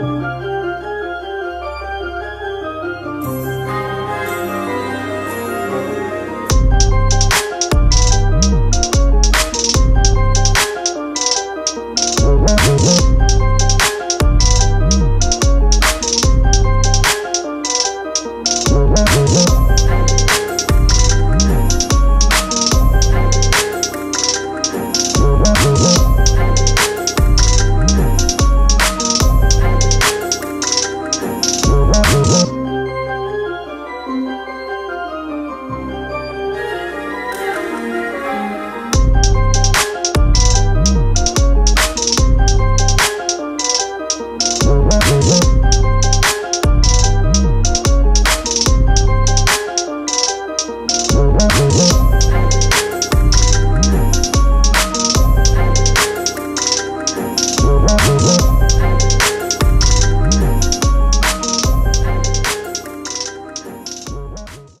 Música Bye.